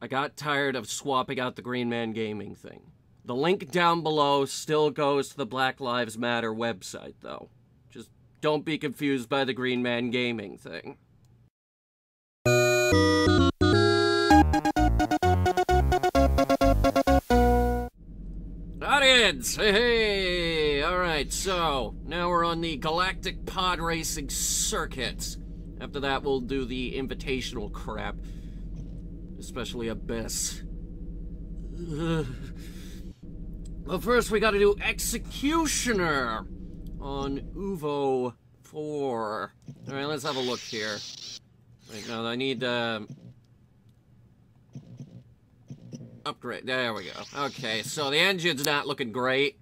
I got tired of swapping out the Green Man Gaming thing. The link down below still goes to the Black Lives Matter website, though. Just don't be confused by the Green Man Gaming thing. Audience! Hey, hey! Alright, so, now we're on the Galactic Pod Racing Circuit. After that, we'll do the invitational crap. Especially Abyss. But first, we gotta do Executioner on Oovo 4. Alright, let's have a look here. Right now, I need, uh, Upgrade. There we go. Okay, so the engine's not looking great.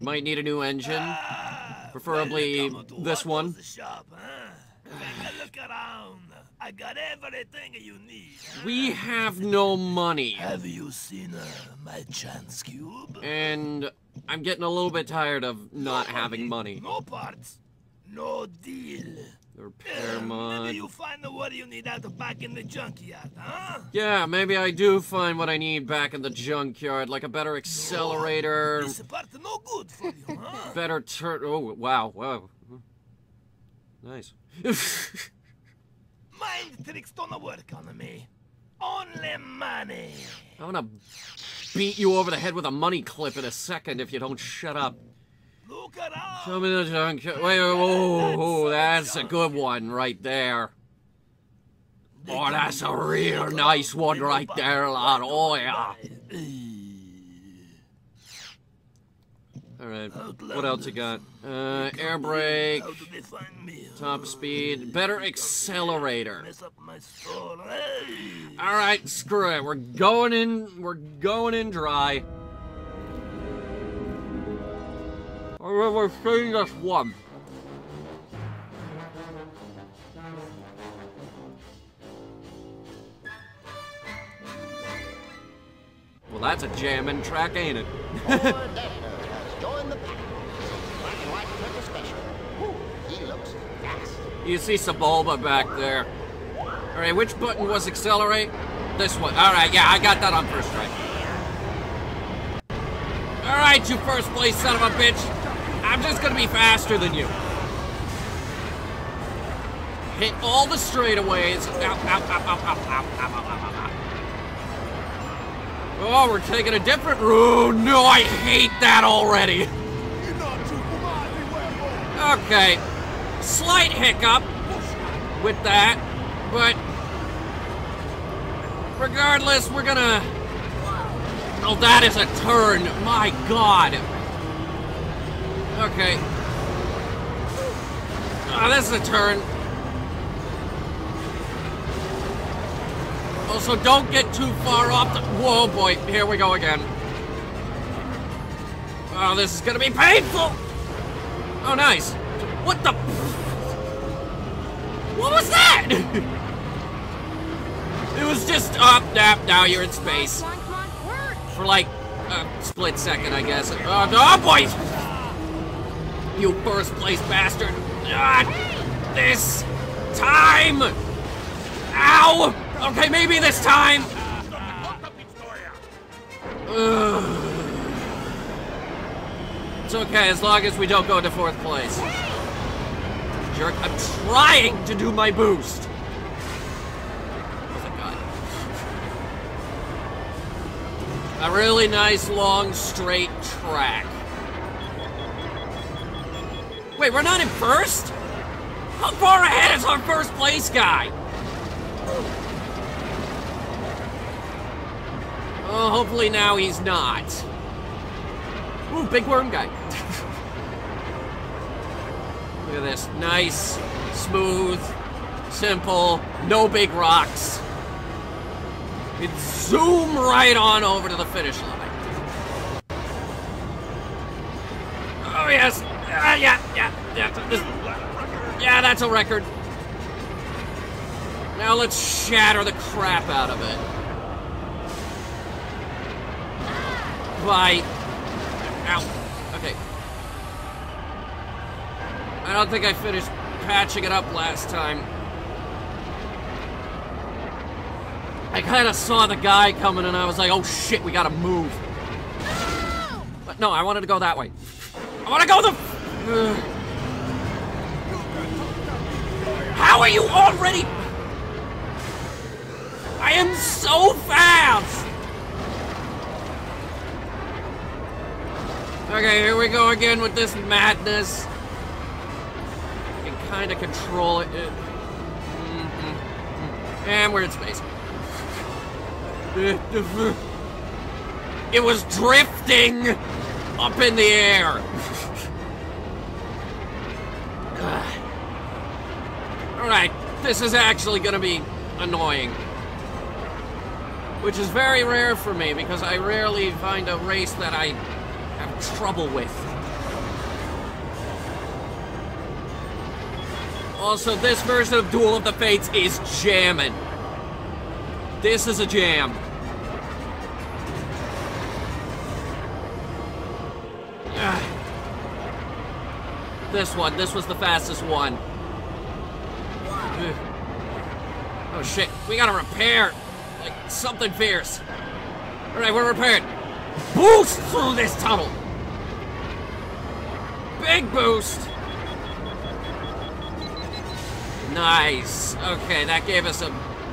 Might need a new engine. Ah, Preferably this one. Shop, huh? Take a look around. I got everything you need. We have no money. Have you seen uh, my chance cube? And I'm getting a little bit tired of not having money. No parts. No deal. The repair Uh, mod. Maybe you find the what you need out back in the junkyard, huh? Yeah, maybe I do find what I need back in the junkyard, like a better accelerator, This part no good for you, huh? better turn. Oh, wow, wow. Nice. Mind tricks don't work on me. Only money. I'm gonna beat you over the head with a money clip in a second if you don't shut up. Look around. Show me the junkyard. Wait, wait, whoa, whoa, that's a good one right there. Oh, that's a real nice one right there, lad. Oh, yeah. Alright, what else you got? Uh, air brake, How do they find me? top speed, better accelerator. Mess up my store. Hey. Alright, screw it. We're going in, we're going in dry. We're we're seeing this one. Well, that's a jamming track, ain't it? Joined the pack. Black and white special. He looks fast. You see Sebulba back there. Alright, which button was accelerate? This one. Alright, yeah, I got that on first try. Alright, you first place son of a bitch. I'm just gonna be faster than you. Hit all the straightaways. Ow, ow, ow, Oh, we're taking a different route. No, I hate that already. Okay. Slight hiccup with that, but regardless, we're gonna. Oh, that is a turn. My God. Okay. Oh, this is a turn. Also, don't get too far off the. Whoa, boy. Here we go again. Oh, this is gonna be painful. Oh, nice. What the? What was that? it was just up, nap. Now you're in space for like a split second, I guess. Oh, oh boy! You first place bastard! Ah, this time! Ow! Okay, maybe this time. It's okay as long as we don't go to fourth place. Jerk, I'm trying to do my boost. A really nice, long, straight track. Wait, we're not in first? How far ahead is our first place guy? Hopefully now he's not. Ooh, big worm guy. Look at this. Nice, smooth, simple, no big rocks. We'd zoom right on over to the finish line. Oh, yes. Ah, yeah, yeah, yeah. This- yeah, that's a record. Now let's shatter the crap out of it. By. Ow. Okay. I don't think I finished patching it up last time. I kind of saw the guy coming and I was like, oh shit, we gotta move. But no, I wanted to go that way. I want to go the. Ugh. How are you already? I am so fast! Okay, here we go again with this madness. I can kind of control it. it mm -hmm. And we're in space. It was drifting up in the air. Alright, this is actually gonna be annoying. Which is very rare for me because I rarely find a race that I have trouble with. Also, this version of Duel of the Fates is jamming. This is a jam. This one, this was the fastest one. Oh shit, we gotta repair. Like, something fierce. Alright, we're repaired. Boost through this tunnel! Big boost! Nice. Okay, that gave us a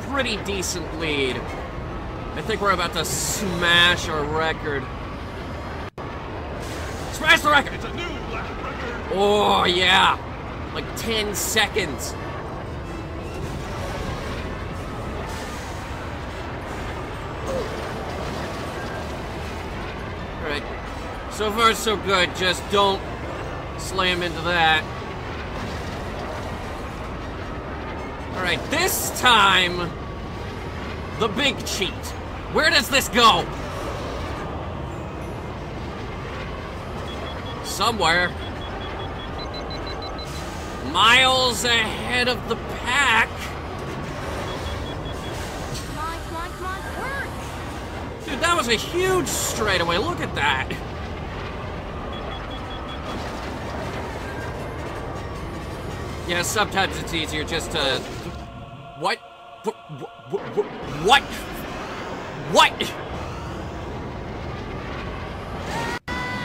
pretty decent lead. I think we're about to smash our record. Smash the record! It's a new record. Oh, yeah. Like 10 seconds. So far, so good. Just don't slam into that. Alright, this time, the big cheat. Where does this go? Somewhere. Miles ahead of the pack. Dude, that was a huge straightaway. Look at that. Yeah, sometimes it's easier just to. What? What? What? What?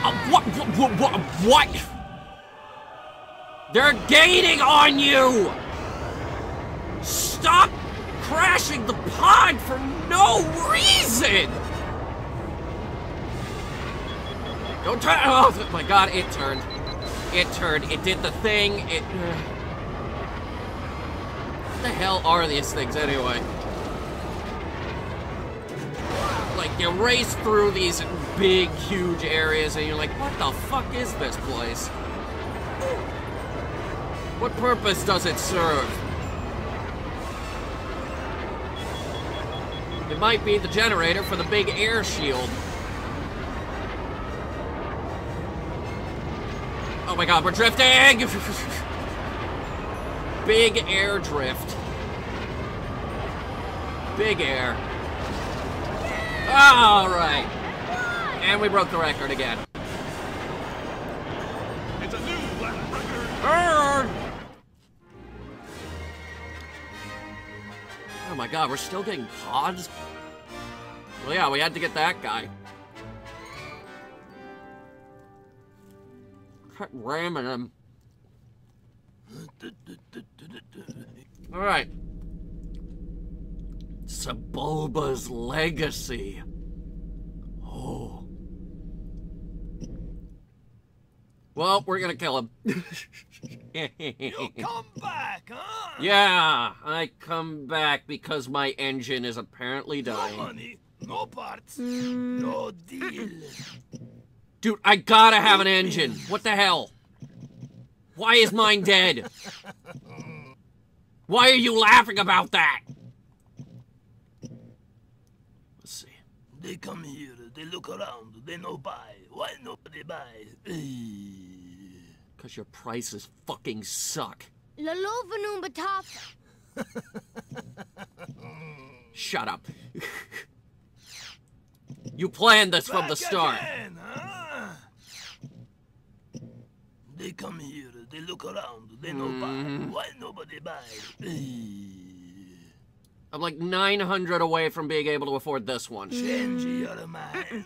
Uh, what? What? What? What? They're gaining on you! Stop crashing the pod for no reason! Don't turn. Oh my god, it turned. It turned. It did the thing. It. What the hell are these things anyway? Like, you race through these big, huge areas and you're like, what the fuck is this place? What purpose does it serve? It might be the generator for the big air shield. Oh my god, we're drifting! big air drift. Big air. Alright. And we broke the record again. It's a new record. Arr! Oh my god, we're still getting pods? Well, yeah, we had to get that guy. Kept ramming him. Alright. Sebulba's legacy. Oh. Well, we're gonna kill him. You come back, huh? yeah, I come back because my engine is apparently No dying. money, no parts, mm. no deal. Dude, I gotta have an engine. What the hell? Why is mine dead? Why are you laughing about that? Let's see. They come here, they look around, they no buy. Why nobody buy? Because your prices fucking suck. Lalo Vanum Bataf. Shut up. you planned this from the start. again, huh? They come here, they look around, they no Mm-hmm. buy. Why nobody buy? I'm like 900 away from being able to afford this one. Change your mind.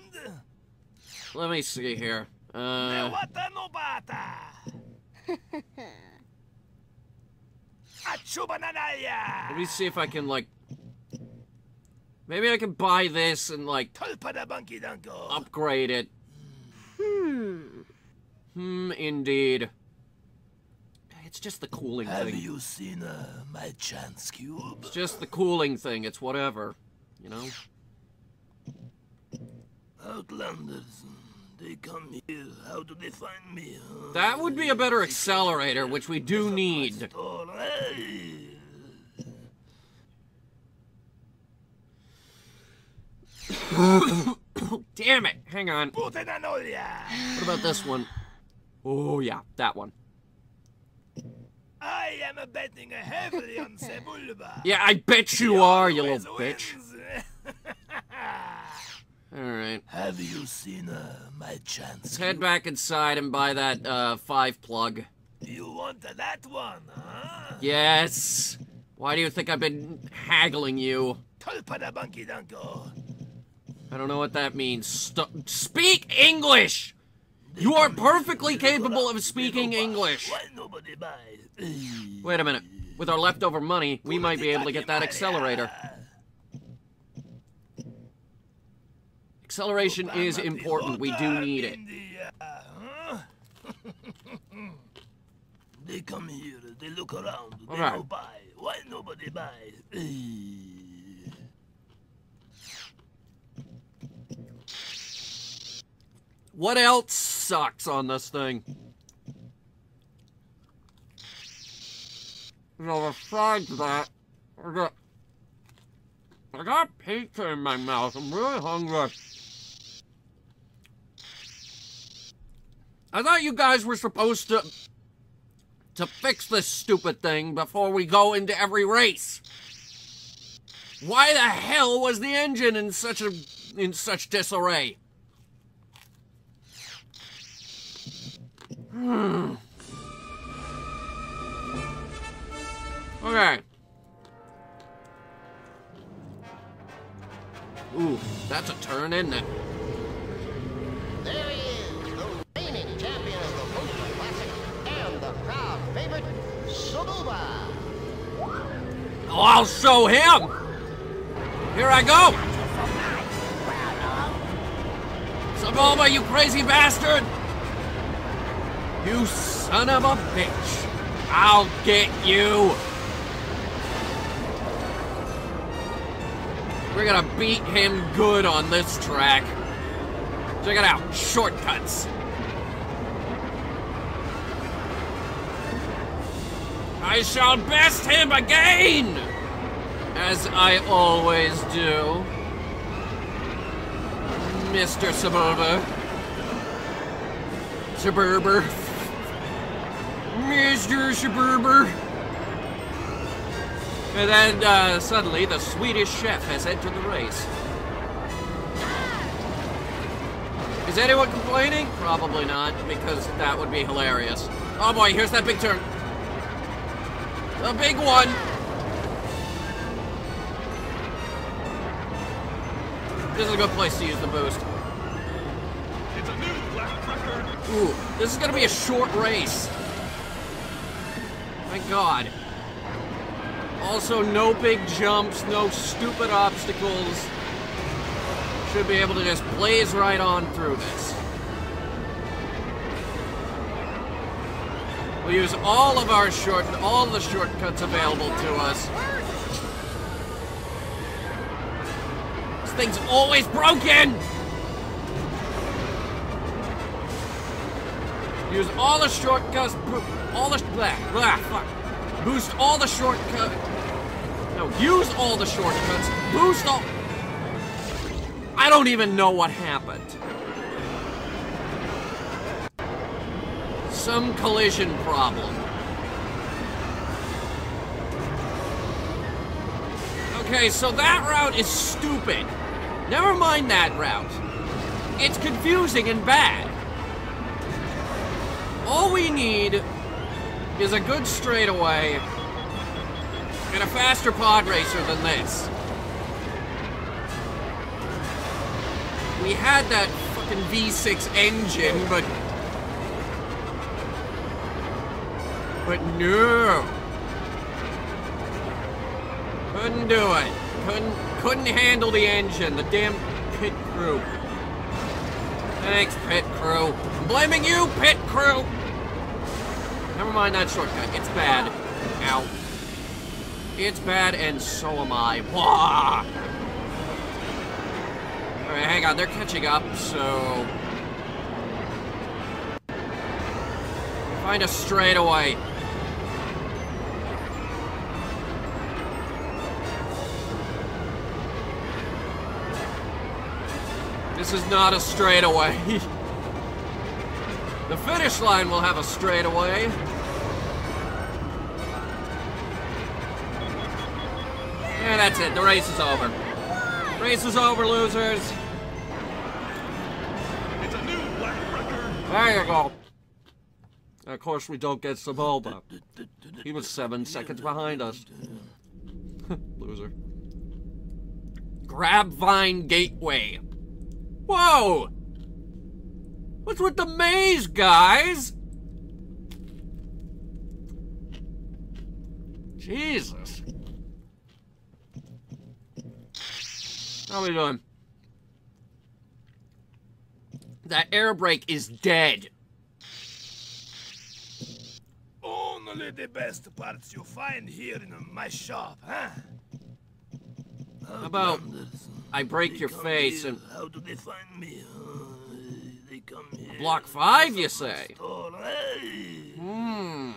Let me see here. Uh, wata no bata. Achubananaya. let me see if I can like. Maybe I can buy this and like Tulpada bunky dunko. upgrade it. Hmm. Hmm, indeed. It's just the cooling Have thing. you seen uh, my chance cube? It's just the cooling thing. It's whatever. You know? Outlanders. They come here. How do they find me? huh? That would be a better accelerator, which we do need. Hey. Damn it! Hang on. What about this one? Oh, yeah, that one. I am a betting heavily on Sebulba. Yeah, I bet you are, you Always little bitch. Alright. Have you seen uh, my chance? Let's head back inside and buy that, uh, five plug. You want that one, huh? Yes! Why do you think I've been haggling you? Tulpada bunky dunko. I don't know what that means. St- speak English! You are perfectly capable of speaking English. Why nobody buy? Wait a minute. With our leftover money, we might be able to get that accelerator. Acceleration is important. We do need it. they come here, they look around, they go buy. Why nobody? What else sucks on this thing? Besides that, I got, I got pizza in my mouth. I'm really hungry. I thought you guys were supposed to to fix this stupid thing before we go into every race. Why the hell was the engine in such a in such disarray? Hmm. Okay. Ooh, that's a turn, isn't it? There he is, the reigning champion of the Postal Classic and the crowd favorite, Sebulba. Oh, I'll show him! Here I go! Saboma, you crazy bastard! You son of a bitch! I'll get you! We're gonna beat him good on this track. Check it out, shortcuts. I shall best him again! As I always do. Mr. Suburber. Suburber. Mr. Suburber. And then, uh, suddenly, the Swedish chef has entered the race. Is anyone complaining? Probably not, because that would be hilarious. Oh boy, here's that big turn. The big one! This is a good place to use the boost. It's a new black record. Ooh, this is gonna be a short race. My god. Also, no big jumps, no stupid obstacles. Should be able to just blaze right on through this. We'll use all of our short, all the shortcuts available to us. This thing's always broken! Use all the shortcuts, all the, blah, blah, fuck. Boost all the shortcuts. No, use all the shortcuts, boost all. I don't even know what happened. Some collision problem. Okay, so that route is stupid. Never mind that route. It's confusing and bad. All we need is a good straightaway And a faster pod racer than this. We had that fucking V6 engine, but... But no. Couldn't do it. Couldn't, couldn't handle the engine. The damn pit crew. Thanks, pit crew. I'm blaming you, pit crew! Never mind that shortcut. It's bad. Ow. It's bad, and so am I. Wah! Alright, hang on. They're catching up, so... Find a straightaway. This is not a straightaway. the finish line will have a straightaway. That's it. The race is over. Race is over, losers. It's a new black record. There you go. Of course, we don't get Saboba. He was seven seconds behind us. Loser. Grabvine Gateway. Whoa! What's with the maze, guys? Jesus. How we doing? That air brake is dead. Only the best parts you find here in my shop, huh? How about I break your face here. and How do they find me? Uh, they come here. block five, you say? Hmm.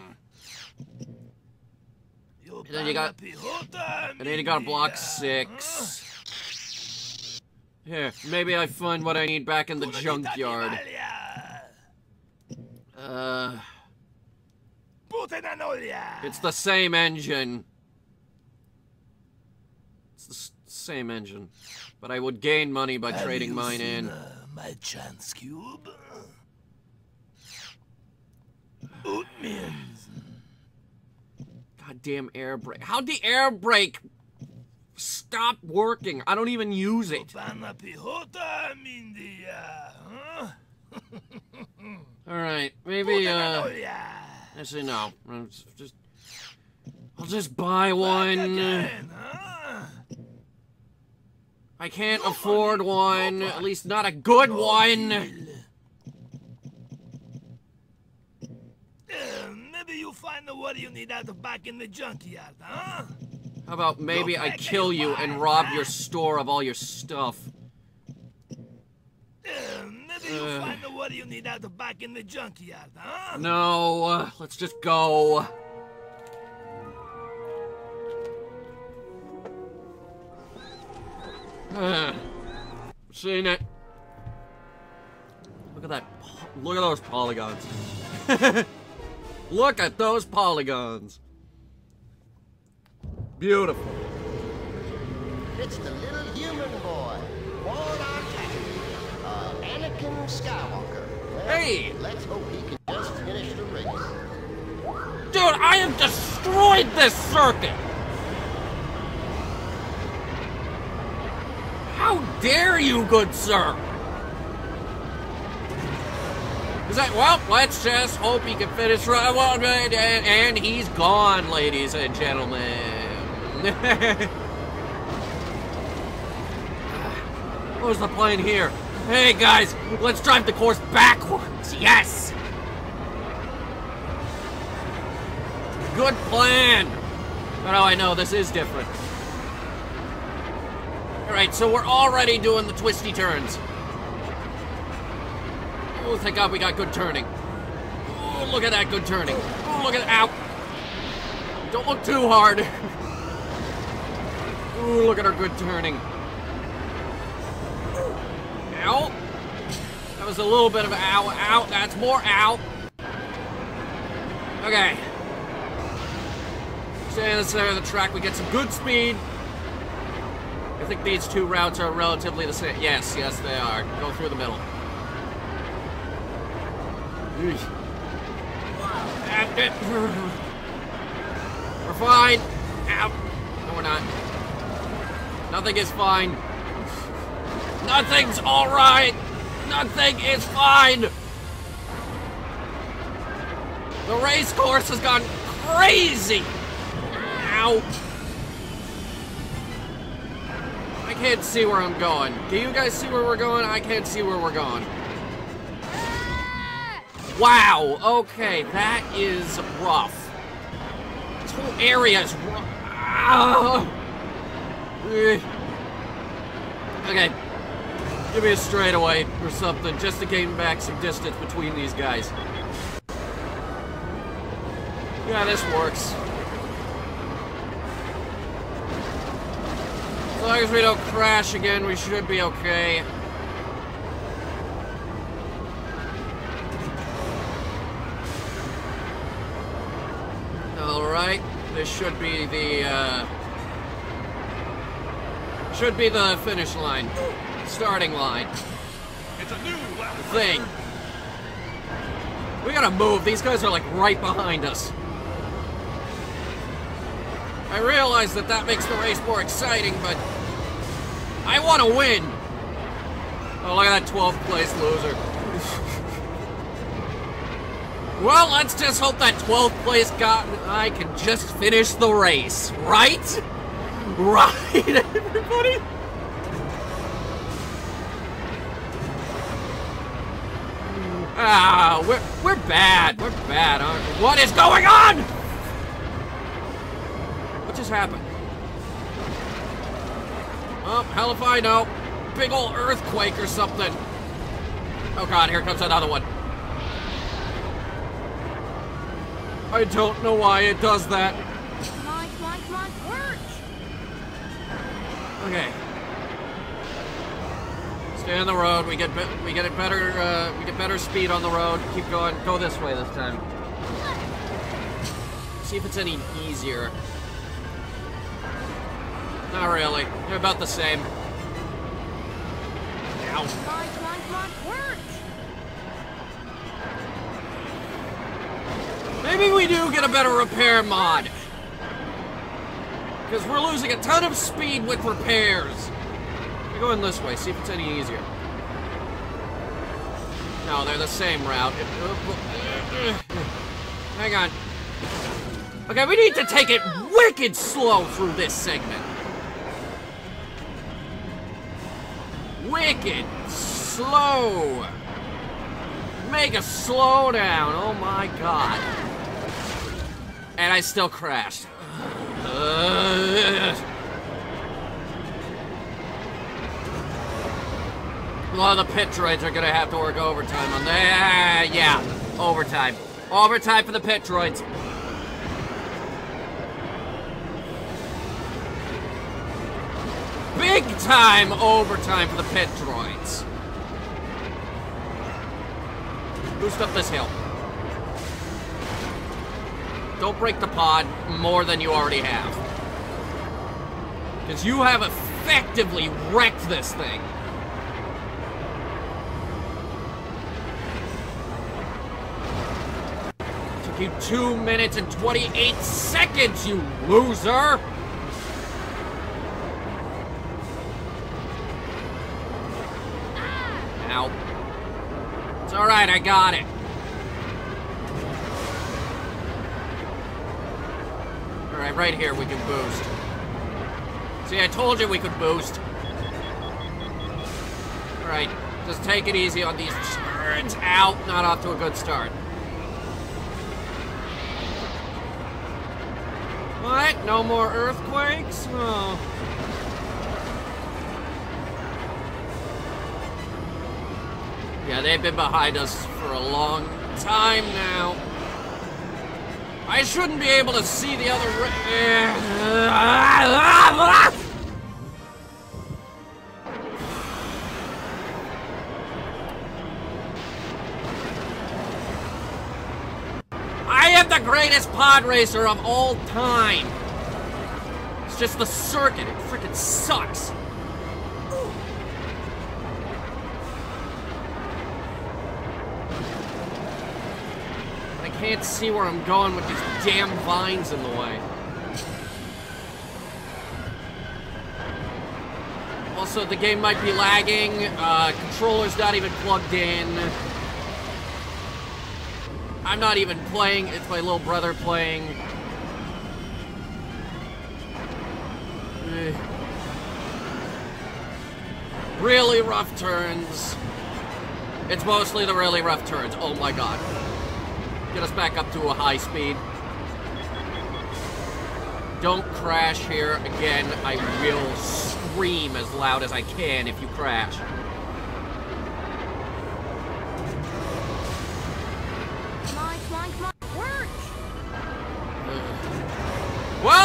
And then you got- And then you got block six. Here, maybe I find what I need back in the junkyard. Uh, it's the same engine. It's the same engine. But I would gain money by Have trading mine in. uh, my chance cube. Goddamn air brake. How'd the air brake stop working? I don't even use it. Huh? Alright, maybe, uh... Actually, no. I'll just... I'll just buy one. I can't afford one. At least not a good one. Uh, maybe you find the what you need out back in the junkyard, huh? How about maybe I kill you and rob your store of all your stuff? Uh, maybe you Uh. find the what you need out the back in the junkyard, huh? No, uh, let's just go. Uh, seen it. Look at that. Look at those polygons. Look at those polygons. Beautiful. It's the little human boy, born on uh, Anakin Skywalker. Well, Hey! Let's hope he can just finish the race. Dude, I have destroyed this circuit! How dare you, good sir! Is that, well, let's just hope he can finish right well, and he's gone, ladies and gentlemen. what was the plan here? Hey guys, let's drive the course backwards, yes! Good plan! But oh, I know, this is different. Alright, so we're already doing the twisty turns. Oh, thank God we got good turning. Oh, look at that good turning. Oh, look at Ow! Don't look too hard. Ooh, look at her good turning. Ow! That was a little bit of ow, ow. That's more ow. Okay. Stay in the center of the track. We get some good speed. I think these two routes are relatively the same. Yes, yes, they are. Go through the middle. We're fine. Ow. No, we're not. Nothing is fine. Nothing's alright! Nothing is fine! The race course has gone crazy! Ow! I can't see where I'm going. Do you guys see where we're going? I can't see where we're going. Wow, okay, that is rough. This whole area is rough. Ah. Eh. Okay, give me a straightaway or something just to gain back some distance between these guys. Yeah, this works. As long as we don't crash again, we should be okay. Alright, this should be the, uh... Should be the finish line. Starting line. It's a new. Thing. We gotta move, these guys are like right behind us. I realize that that makes the race more exciting, but... I want to win! Oh, look at that 12th place loser. well, let's just hope that 12th place guy I can just finish the race, right? Right, everybody? Ah, we're, we're bad. We're bad, aren't we? What is going on? What just happened? Oh, hell if I know. Big old earthquake or something. Oh god, here comes another one. I don't know why it does that. Come on, come on, come on, work! Okay. Stay on the road. We get we get it better. Uh, we get better speed on the road. Keep going. Go this way this time. See if it's any easier. Not really. They're about the same. Ow. Maybe we do get a better repair mod. Because we're losing a ton of speed with repairs. We're going this way, see if it's any easier. No, they're the same route. Hang on. Okay, we need to take it wicked slow through this segment. Wicked slow. Make a slow down. Oh my god. And I still crashed. A lot of the pit droids are gonna have to work overtime on that. Yeah, overtime. Overtime for the pit droids. Big time overtime for the pit droids. Boost up this hill. Don't break the pod more than you already have. Because you have effectively wrecked this thing. Took you 2 minutes and 28 seconds, you loser! Ow. It's alright, I got it. Alright, right here we can boost. See, I told you we could boost. Alright, just take it easy on these turns. Ow, not off to a good start. No more earthquakes? Oh. Yeah, they've been behind us for a long time now. I shouldn't be able to see the other eh, uh, ah, ah, ah. greatest pod racer of all time. It's just the circuit. It freaking sucks. I can't see where I'm going with these damn vines in the way. Also, the game might be lagging. Uh, controller's not even plugged in. I'm not even playing. It's my little brother playing. Eh. Really rough turns. It's mostly the really rough turns. Oh my god. Get us back up to a high speed. Don't crash here again. I will scream as loud as I can if you crash.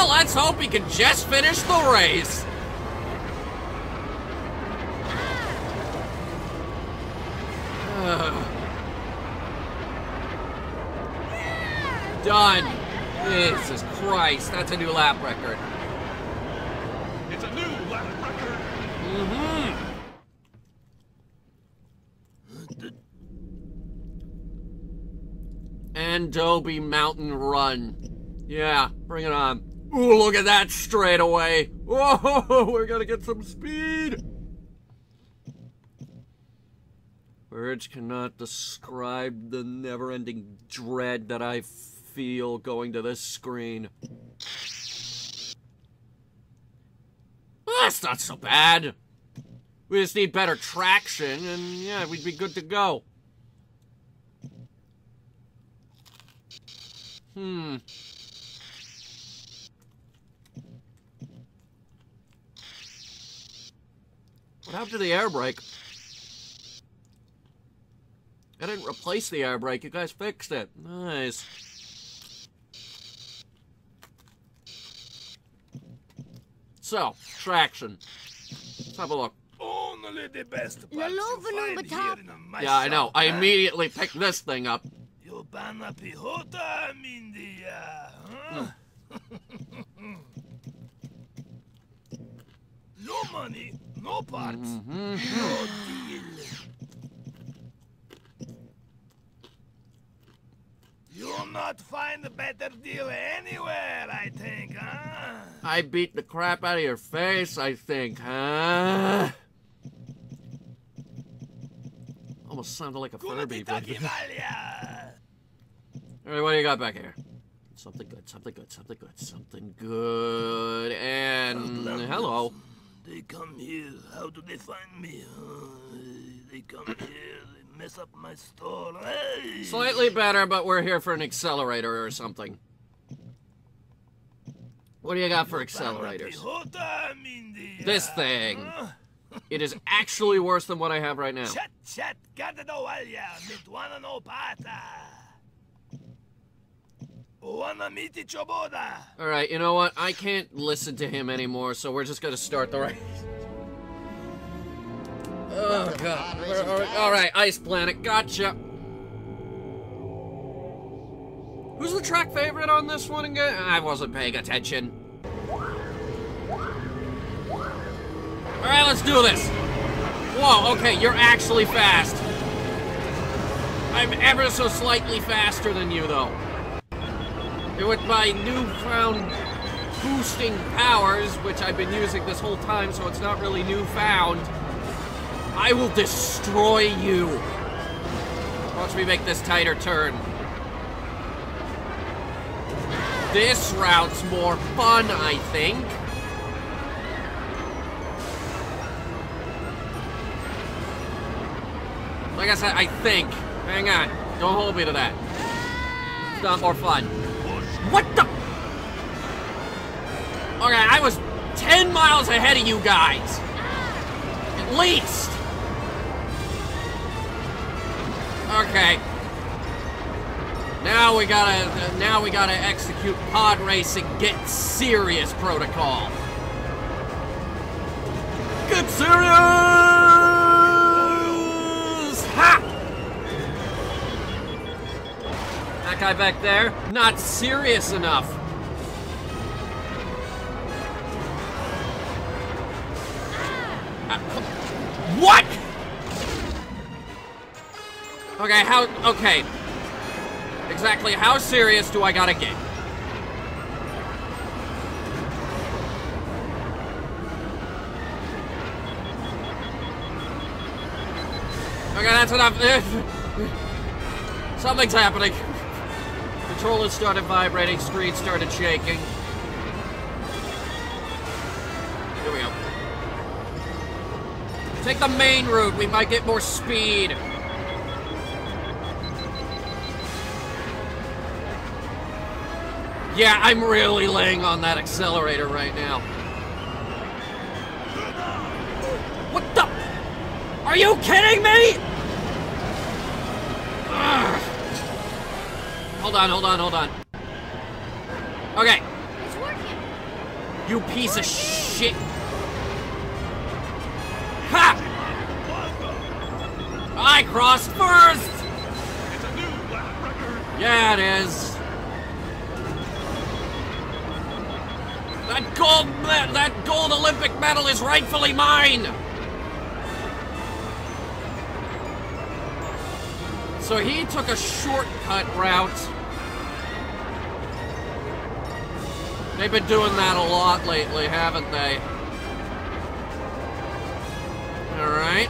Let's hope he can just finish the race. Ugh. Done. Jesus Christ, that's a new lap record. It's a new lap record. Mm-hmm. Andobi Mountain Run. Yeah, bring it on. Ooh, look at that straightaway. Whoa, we're gonna get some speed. Words cannot describe the never-ending dread that I feel going to this screen. Well, that's not so bad. We just need better traction, and yeah, we'd be good to go. Hmm. What happened to the air brake? I didn't replace the air brake. You guys fixed it. Nice. So, traction. Let's have a look. Only the best parts you find Nubatop. here in my Yeah, I know. shop, I immediately picked this thing up. You banna pihota, Mindia, uh, huh? Hmm. no money, no parts, Mm-hmm. no deal. You'll not find a better deal anywhere, I think, huh? I beat the crap out of your face, I think, huh? Almost sounded like a Furby. Alright, what do you got back here? Something good, something good, something good, something good. And hello. They come here. How do they find me? Uh, they come here. They mess up my store. Hey! Slightly better, but we're here for an accelerator or something. What do you got for accelerators? This uh, thing. It is actually worse than what I have right now. Alright, you know what? I can't listen to him anymore, so we're just gonna start the race. Oh, God. Alright, Ice Planet, gotcha. Who's the track favorite on this one again? I wasn't paying attention. Alright, let's do this. Whoa, okay, you're actually fast. I'm ever so slightly faster than you, though. And with my newfound boosting powers, which I've been using this whole time, so it's not really newfound, I will destroy you. Watch me make this tighter turn. This route's more fun, I think. Like I said, I think. Hang on. Don't hold me to that. It's not more fun. What the? Okay, I was 10 miles ahead of you guys. At least. Okay. Now we gotta, now we gotta execute pod racing, get serious protocol. Get serious! That guy back there, not serious enough. What? Okay, how, okay. Exactly how serious do I gotta get? Okay, that's enough. Something's happening. Controller started vibrating, screen started shaking. Here we go. Take the main route, we might get more speed. Yeah, I'm really laying on that accelerator right now. What the? Are you kidding me? Hold on, hold on, hold on. Okay, It's working. you piece of shit. Ha! I crossed first! It's a new lap record. Yeah, it is. That gold, me- that gold Olympic medal is rightfully mine. So he took a shortcut route. They've been doing that a lot lately, haven't they? All right.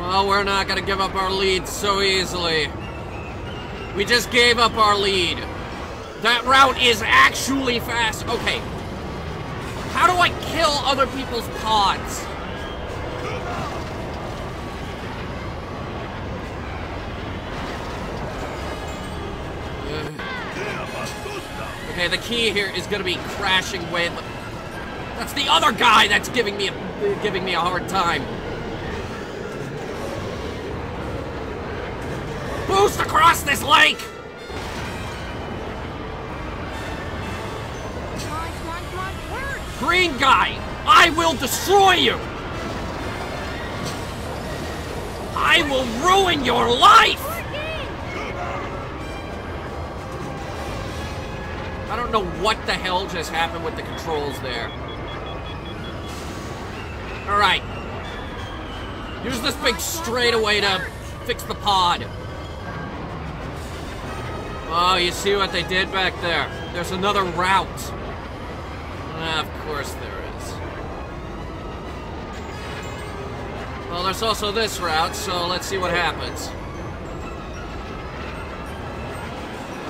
Well, we're not gonna give up our lead so easily. We just gave up our lead. That route is actually fast. Okay. How do I kill other people's pods? Okay, the key here is gonna be crashing with. That's the other guy that's giving me a giving me a hard time. Boost across this lake! Green guy, I will destroy you! I will ruin your life! Don't know what the hell just happened with the controls there. Alright. Use this big straightaway to fix the pod. Oh, you see what they did back there? There's another route. Ah, of course there is. Well, there's also this route, so let's see what happens.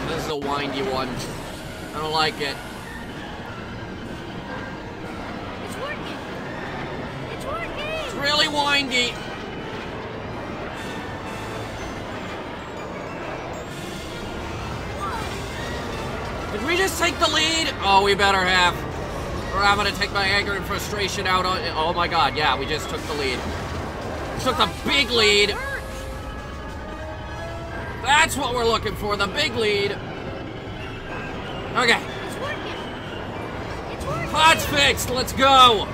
This is a windy one. I don't like it. It's working. It's working. It's really windy. Did we just take the lead? Oh, we better have. Or I'm gonna take my anger and frustration out on. Oh my god, yeah, we just took the lead. Took the big lead. That's what we're looking for, the big lead. Okay, It's working. It's working. pod's fixed. Let's go.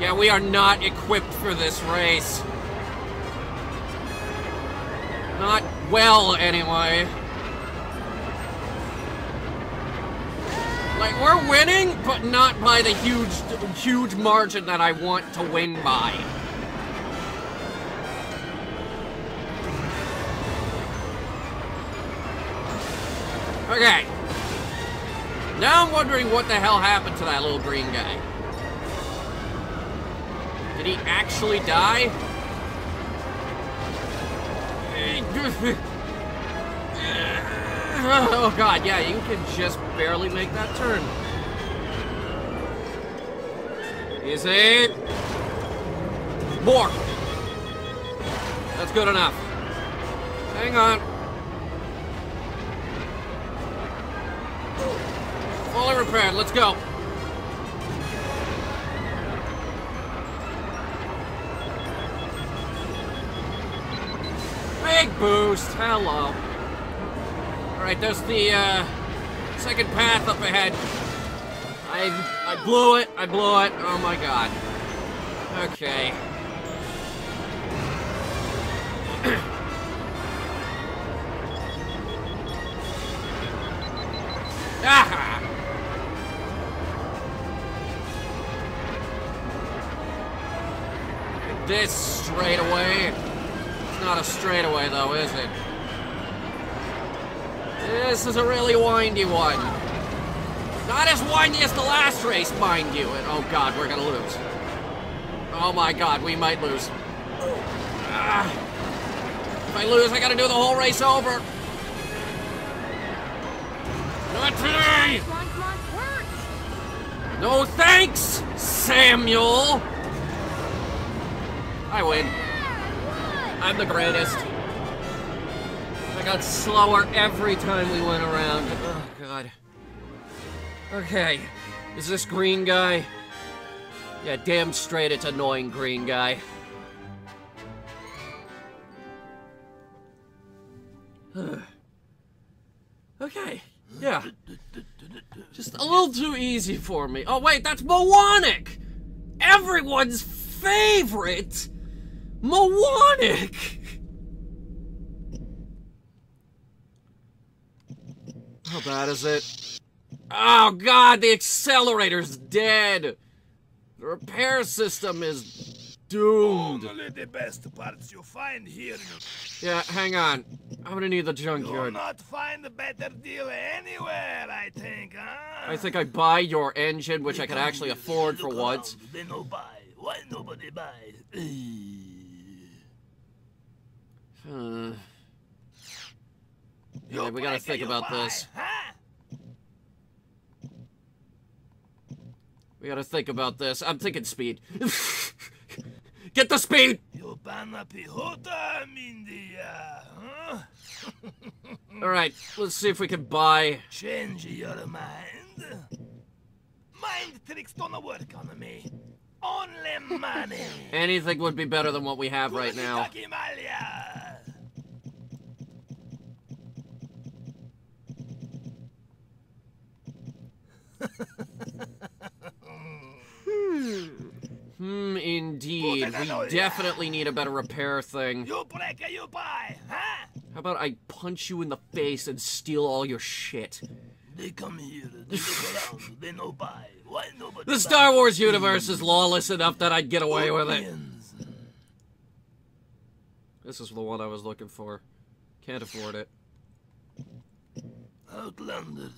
Yeah, we are not equipped for this race. Not well, anyway. Like, we're winning, but not by the huge, huge margin that I want to win by. Okay. Now I'm wondering what the hell happened to that little green guy. Did he actually die? Oh god, yeah, you can just barely make that turn. Is it? More. That's good enough. Hang on. Repaired, let's go. Big boost, hello. Alright, there's the uh, second path up ahead. I I blew it, I blew it, oh my god. Okay. Straightaway though, is it? This is a really windy one. Not as windy as the last race, mind you. And oh god, we're gonna lose. Oh my god, we might lose. Ah. If I lose, I gotta do the whole race over. Not today! No thanks, Samuel! I win. I'm the greatest. I got slower every time we went around. Oh, God. Okay. Is this green guy? Yeah, damn straight it's annoying green guy. okay. Yeah. Just a little too easy for me. Oh, wait, that's Mawhonic! Everyone's favorite! Mawhonic! How bad is it? Oh god, the accelerator's dead! The repair system is doomed. Only the best parts you find here. Yeah, hang on. I'm gonna need the junkyard. You'll junkyard. not find a better deal anywhere, I think, huh? I think I buy your engine, which I can actually afford for once. around, They no buy. Why nobody buy? Uh, You we gotta think about buy, this. Huh? we gotta think about this. I'm thinking speed. Get the speed! You banna pihota, Mindia, huh? Alright, let's see if we can buy. Change your mind. Mind tricks don't work on me. Only money. Anything would be better than what we have right now. Takimalia. Hmm, indeed. We definitely need a better repair thing. You break, you buy, huh? How about I punch you in the face and steal all your shit? They come here, they look around, they no buy. Why nobody The? Star Wars universe is lawless enough that I'd get away with it. This is the one I was looking for. Can't afford it. Outlanders,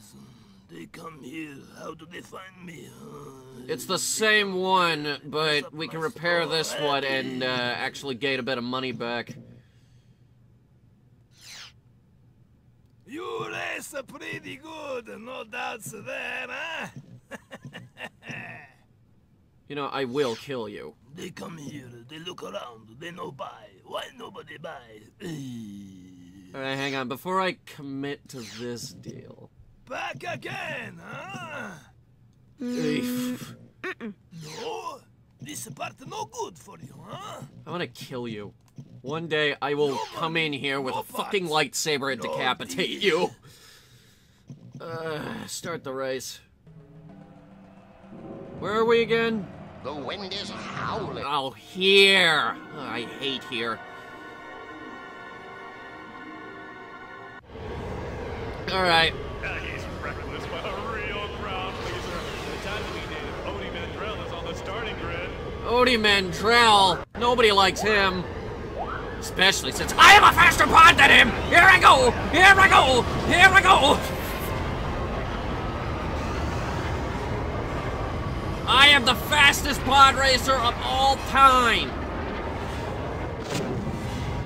they come here. How do they find me? huh? It's the same one, but we can repair this one and uh, actually gain a bit of money back. You race pretty good, no doubts there, huh? You know, I will kill you. They come here, they look around, they no buy. Why nobody buy? Alright, hang on. Before I commit to this deal. Back again, huh? Eef. No, this part no good for you, huh? I'm gonna kill you. One day I will come in here with a fucking lightsaber and decapitate you. Uh, start the race. Where are we again? The wind is howling. Oh, here. Oh, I hate here. All right. He's reckless, but a real crowd pleaser. The time we did, Ody Mandrell is on the starting grid. Ody Mandrell. Nobody likes him. Especially since I am a faster pod than him. Here I go. Here I go. Here I go. I am the fastest pod racer of all time.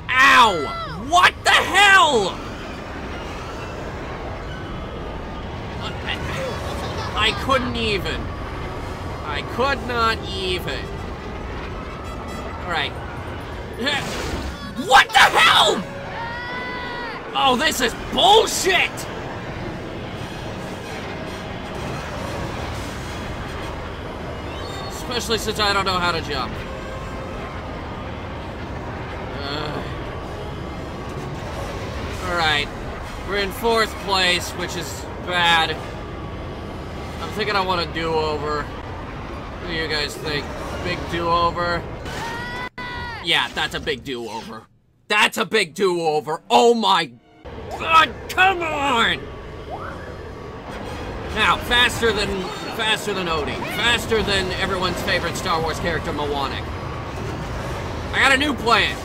Ow! What the hell? I couldn't even. I could not even. Alright. What the hell? Oh, this is bullshit! Especially since I don't know how to jump. Uh, Alright. We're in fourth place, which is bad. I'm thinking I want a do-over. What do you guys think? Big do-over? Yeah, that's a big do-over. That's a big do-over. Oh my god, come on! Now, faster than faster than Ody. Faster than everyone's favorite Star Wars character, Mawhonic. I got a new plan.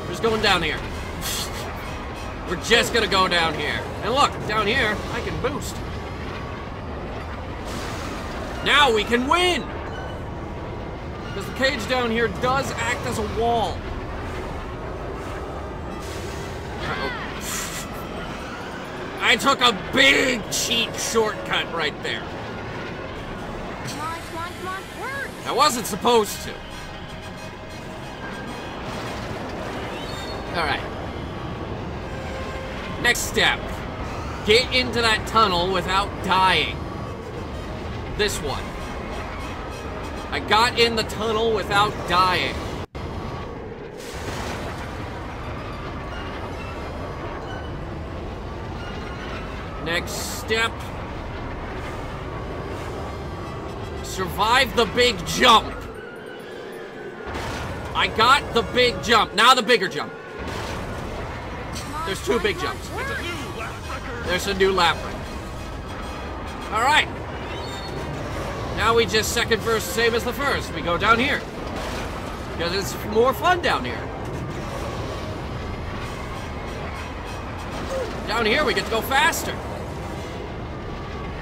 We're just going down here. We're just gonna go down here. And look, down here, I can boost. Now we can win! Because the cage down here does act as a wall. I took a big cheap shortcut right there. Come on, come on, come on, work! I wasn't supposed to. Alright. Next step. Get into that tunnel without dying. This one. I got in the tunnel without dying. Next step. Survive the big jump. I got the big jump. Now the bigger jump. There's two big jumps. work. New lap record. There's a new lap record. All right. Now we just second first, same as the first. We go down here. Because it's more fun down here. Down here we get to go faster.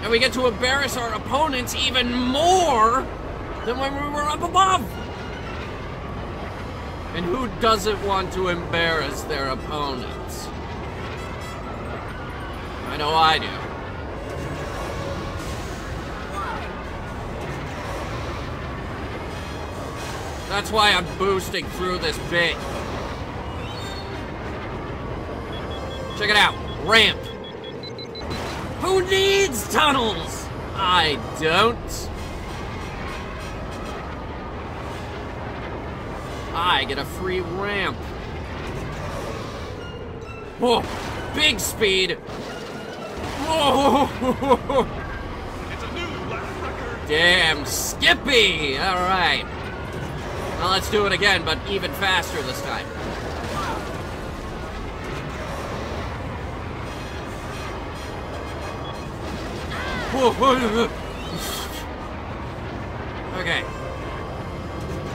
And we get to embarrass our opponents even more than when we were up above. And who doesn't want to embarrass their opponents? I know I do. That's why I'm boosting through this bit. Check it out. Ramp. Who needs tunnels? I don't. I get a free ramp. Whoa, big speed. Whoa, It's a new lap record. damn Skippy. All right. Well, let's do it again, but even faster this time. Okay.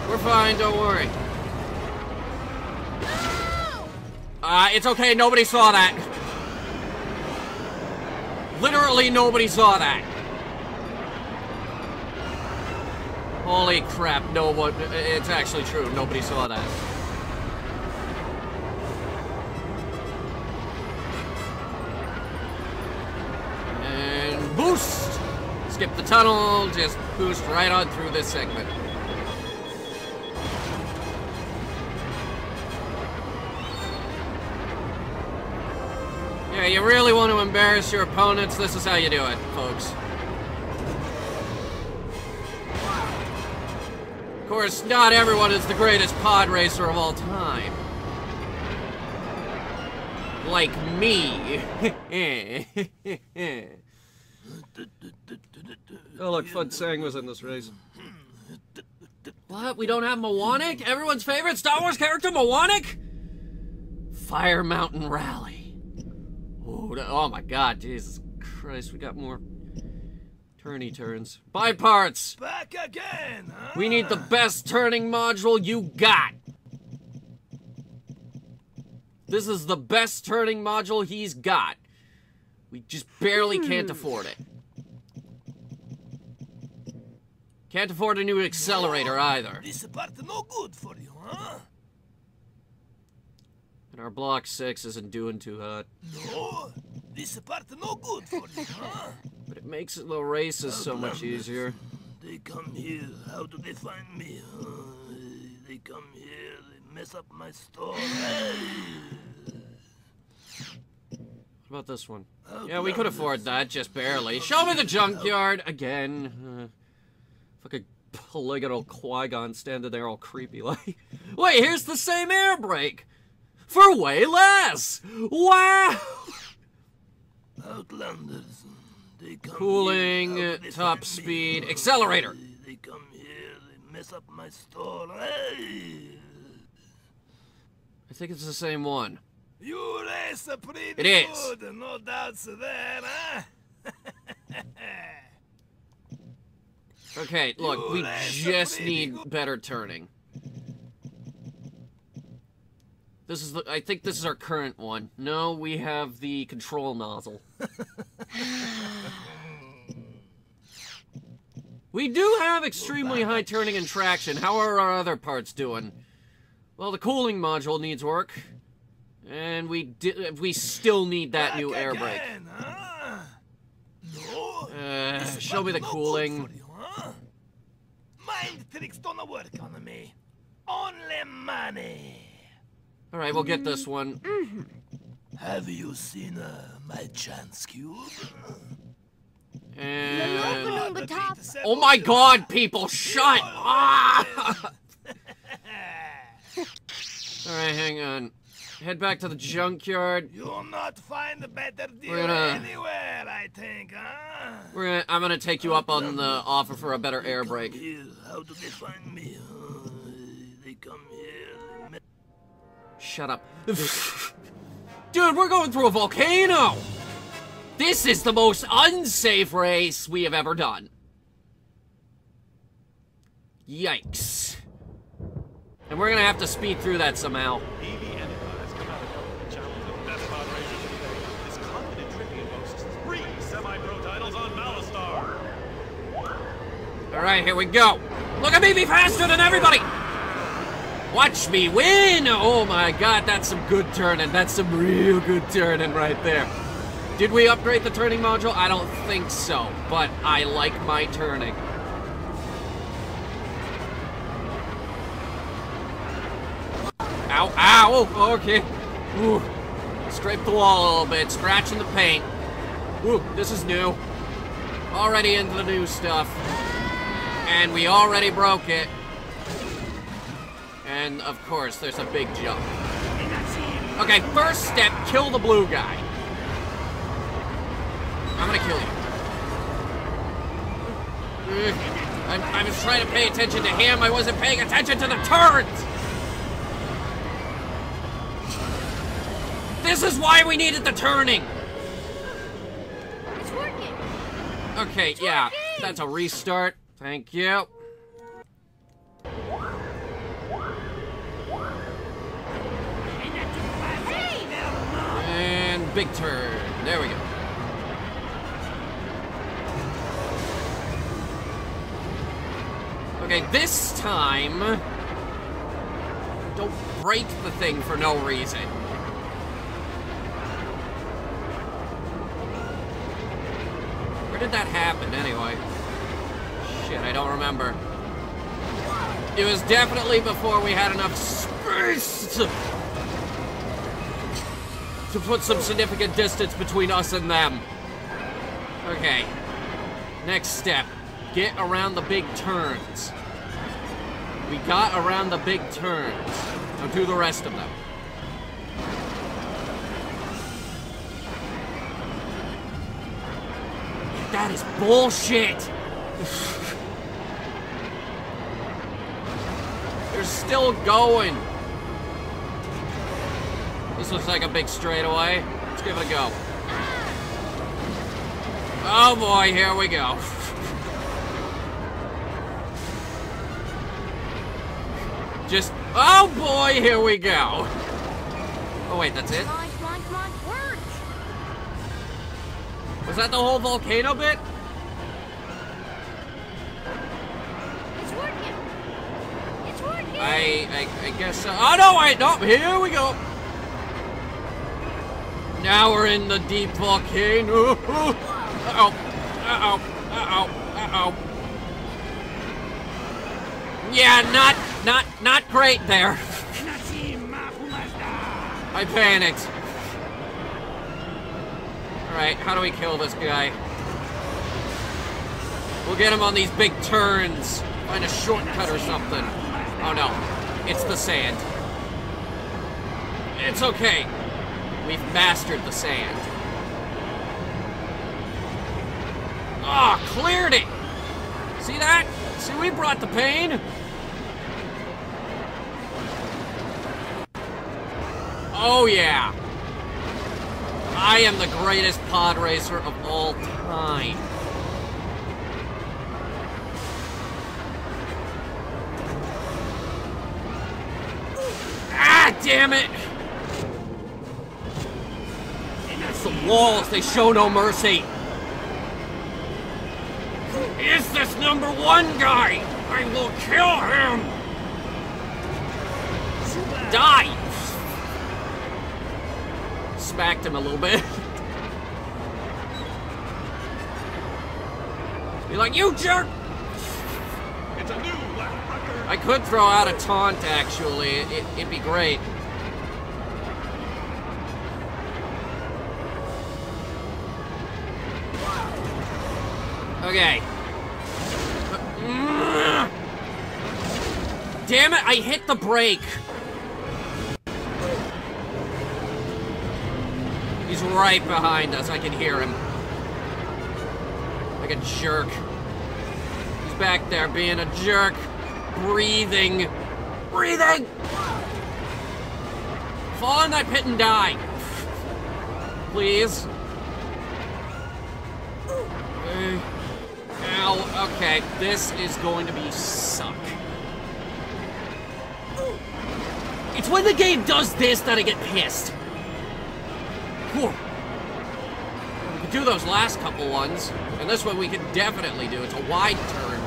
We're fine, don't worry. Uh, it's okay, nobody saw that. Literally nobody saw that. Holy crap, no one, it's actually true, nobody saw that. And boost! Skip the tunnel, just boost right on through this segment. Yeah, you really want to embarrass your opponents, this is how you do it, folks. Of course, not everyone is the greatest pod racer of all time. Like me. oh, look, Fud Sang was in this race. What? We don't have Mawhonic? Everyone's favorite Star Wars character, Mawhonic? Fire Mountain Rally. Oh, oh my god, Jesus Christ, we got more turny turns. Buy parts! Back again, huh? We need the best turning module you got. This is the best turning module he's got. We just barely hmm. can't afford it. Can't afford a new accelerator either. This part no good for you, huh? And our Block 6 isn't doing too hot. No, this part no good for you, huh? But it makes the races so much easier. They come here, how do they find me? Uh, they come here, they mess up my store. What about this one? Yeah, we could afford that, just barely. Show me the junkyard again. Uh, fucking polygonal Qui-Gon standing there all creepy like. Wait, here's the same air brake! For way less! Wow! Outlanders, they come Cooling, here, how do they top speed, me? accelerator. They come here, they mess up my store. Hey! I think it's the same one. You race a pretty It is. good, no doubts that, huh? Okay, look, we You a just need good- better turning. This is the, I think this is our current one. No, we have the control nozzle. we do have extremely high turning and traction. How are our other parts doing? Well, the cooling module needs work. And we di- we still need that new air brake. Again, huh? No. Uh, show me the cooling. for you, huh? Mind tricks don't work on me. Only money. Alright, we'll get this one. Have you seen uh, my chance cube? And... Open the top. Oh my god, people, shut up! Alright, hang on. Head back to the junkyard. You'll not find a better deal We're gonna- anywhere, I think, huh? We're gonna, I'm gonna take you up on the offer for a better air brake. How do they find me? they come here, they me- Shut up. Dude, we're going through a volcano! This is the most unsafe race we have ever done. Yikes. And we're gonna have to speed through that somehow. Alright, here we go. Look at me be faster than everybody! Watch me win! Oh my god, that's some good turning. That's some real good turning right there. Did we upgrade the turning module? I don't think so, but I like my turning. Ow, ow, oh, okay. Ooh. Scrape the wall a little bit, scratching the paint. Ooh, this is new. Already into the new stuff. And we already broke it. And of course, there's a big jump. Okay, first step, kill the blue guy. I'm gonna kill you. Mm. Ugh. I, I was trying to pay attention to him, I wasn't paying attention to the turns! This is why we needed the turning! It's working. Okay, yeah, that's a restart. Thank you. Big turn. There we go. Okay, this time. Don't break the thing for no reason. Where did that happen anyway? Shit, I don't remember. It was definitely before we had enough space to, put some significant distance between us and them. Okay. Next step. Get around the big turns. We got around the big turns. Now do the rest of them. That is bullshit! They're still going. This looks like a big straightaway. Let's give it a go. Oh boy, here we go. Just, oh boy, here we go. Oh wait, that's it? Was that the whole volcano bit? It's working. It's working. I, I, I guess so. Oh no, wait, no, here we go. Now we're in the deep volcano. Uh-oh, uh-oh, uh-oh, uh-oh. Yeah, not, not, not great there. I panicked. Alright, how do we kill this guy? We'll get him on these big turns. Find a shortcut or something. Oh no, it's the sand. It's okay. We've mastered the sand. Ah, cleared it! See that? See, we brought the pain. Oh yeah. I am the greatest pod racer of all time. Ah, damn it! Walls, they show no mercy. Who is this number one guy? I will kill him! Die! Smacked him a little bit. Be like, you jerk! It's a new record. I could throw out a taunt, actually. It, it'd be great. Okay. Damn it, I hit the brake. He's right behind us. I can hear him. Like a jerk. He's back there being a jerk. Breathing. Breathing! Fall in that pit and die. Please. Ow, okay. This is going to be suck. It's when the game does this that I get pissed. Whew. We could do those last couple ones, and this one we can definitely do. It's a wide turn.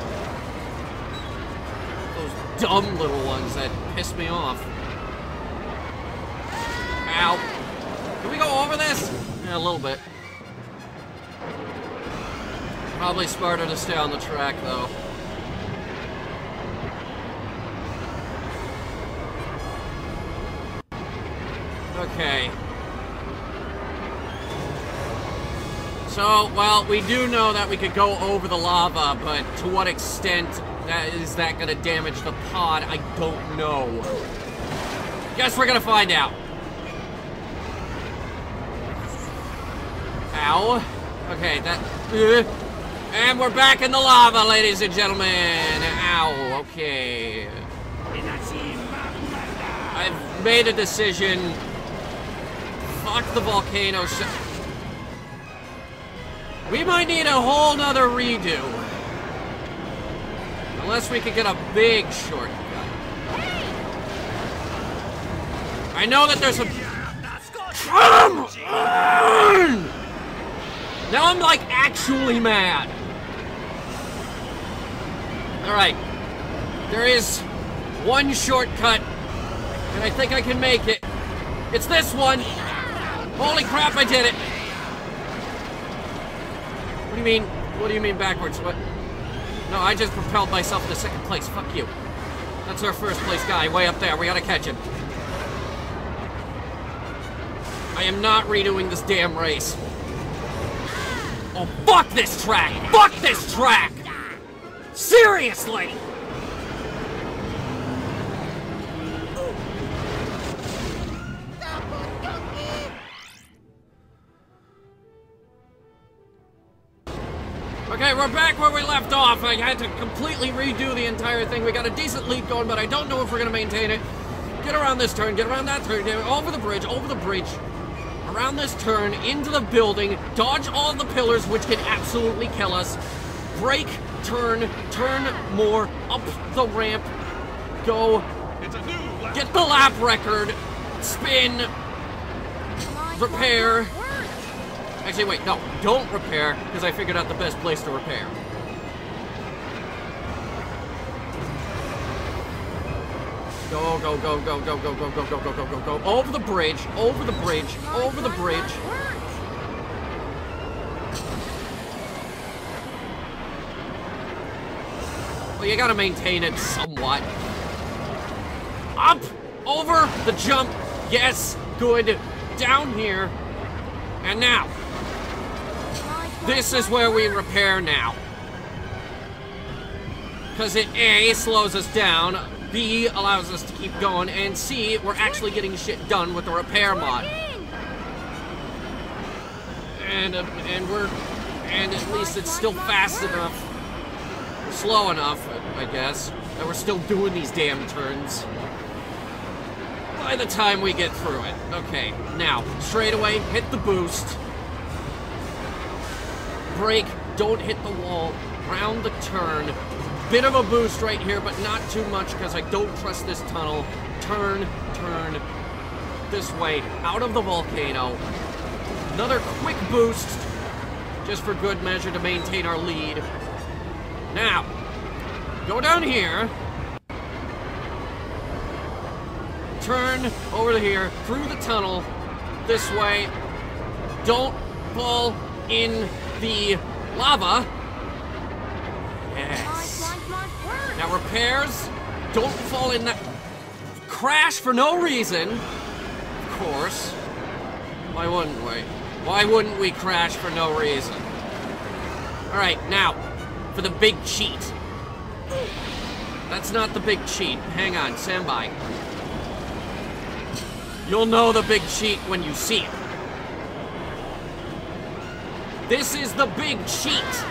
Those dumb little ones that piss me off. Ow. Can we go over this? Yeah, a little bit. Probably smarter to stay on the track, though. Okay. So, well, we do know that we could go over the lava, but to what extent that is that going to damage the pod, I don't know. Guess we're going to find out. Ow. Okay, that... uh, and we're back in the lava, ladies and gentlemen. Ow, okay. I've made a decision. Fuck the volcano. We might need a whole nother redo. Unless we could get a big shortcut. I know that there's a... Now I'm like actually mad. Alright. There is one shortcut, and I think I can make it. It's this one. Holy crap, I did it. What do you mean? What do you mean backwards? What? No, I just propelled myself to second place. Fuck you. That's our first place guy way up there. We gotta catch him. I am not redoing this damn race. Oh, fuck this track! Fuck this track! Seriously! Okay, we're back where we left off. I had to completely redo the entire thing. We got a decent lead going, but I don't know if we're gonna maintain it. Get around this turn, get around that turn, get over the bridge, over the bridge, around this turn, into the building, dodge all the pillars, which can absolutely kill us. Brake, turn, turn more, up the ramp, go, It's a new lap get the lap record, spin, Repair. come on, work. Actually, wait, no, don't repair, because I figured out the best place to repair. Go, go, go, go, go, go, go, go, go, go, go, go, go. Over the bridge, over the bridge, over the bridge. come on, work. Well, you gotta maintain it somewhat. Up, over the jump. Yes, good. Down here. And now, This is where we repair now. Because it A, slows us down, B, allows us to keep going, and C, we're actually getting shit done with the repair mod. And, uh, and we're, and at least it's still fast enough, slow enough, I guess, that we're still doing these damn turns. By the time we get through it. Okay, now, straight away, hit the boost. Brake, don't hit the wall, round the turn. Bit of a boost right here, but not too much because I don't trust this tunnel. Turn, turn, this way, out of the volcano. Another quick boost, just for good measure to maintain our lead. Now, go down here. Turn over here, through the tunnel, this way. Don't fall in the lava. Yes. come on, come on. Work. Now repairs, don't fall in that crash for no reason. Of course. Why wouldn't we? Why wouldn't we crash for no reason? All right, now for the big cheat. That's not the big cheat. Hang on, stand by. You'll know the big cheat when you see it. This is the big cheat.